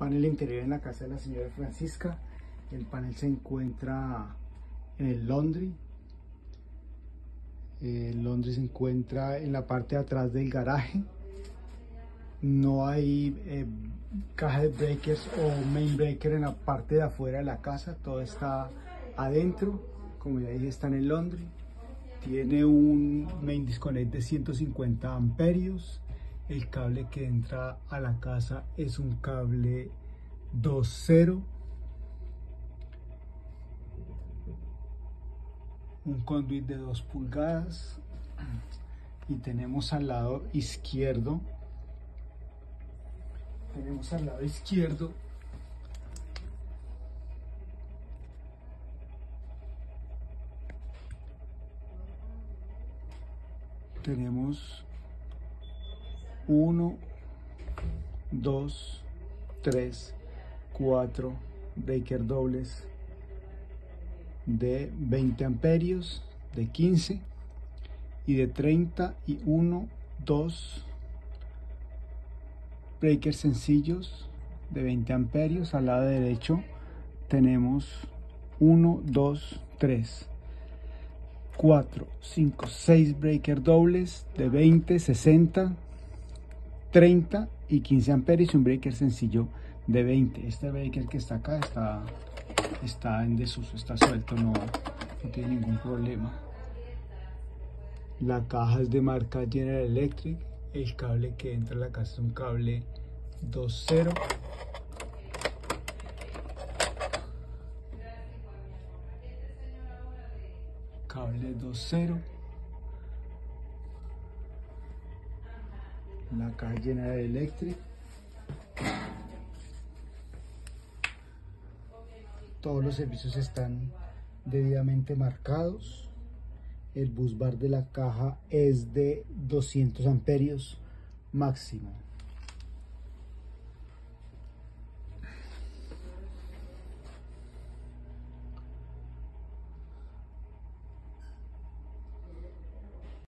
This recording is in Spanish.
panel interior en la casa de la señora Francisca. El panel se encuentra en el laundry. El laundry se encuentra en la parte de atrás del garaje. No hay eh, caja de breakers o main breaker en la parte de afuera de la casa. Todo está adentro. Como ya dije, está en el laundry. Tiene un main disconnect de 150 amperios el cable que entra a la casa es un cable 2.0 un conduit de 2 pulgadas. Y tenemos al lado izquierdo. Tenemos al lado izquierdo. Tenemos 1, 2, 3, 4 breaker dobles de 20 amperios, de 15 y de 30 y 1, 2 breakers sencillos de 20 amperios. Al lado derecho tenemos 1, 2, 3, 4, 5, 6 breaker dobles de 20, 60 30 y 15 amperes y un breaker sencillo de 20. Este breaker que está acá está, está en desuso, está suelto, no, no tiene ningún problema. La caja es de marca General Electric. El cable que entra a la casa es un cable 2.0. Cable 2.0. la caja llena de Electric. Todos los servicios están debidamente marcados. El bus bar de la caja es de 200 amperios máximo.